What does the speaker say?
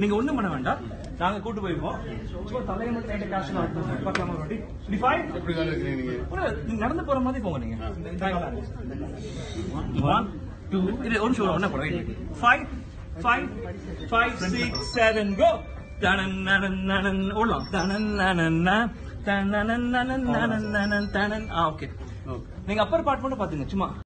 நீங்க ஒண்ணும் பண்ண வேண்டாம். நாங்க கூட்டு போயிருவோம் சும்மா தலையை மட்டும் லைட்டா பார்க்கலாமா ஒரு நீங்க? நடந்து போற மாதிரி போங்க நீங்க. ஒன் டூ இது ஒரு நிமிஷம் ஒண்ணா போட five five five six seven கோ தனன் ஓடலாம் தனன் நனன் தனன் நனன் தனன் தனன் ஆ ஓகே ஓகே நீங்க அப்பர் பார்ட் மட்டும் பாத்துங்க சும்மா.